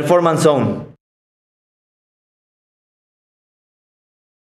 Performance Zone.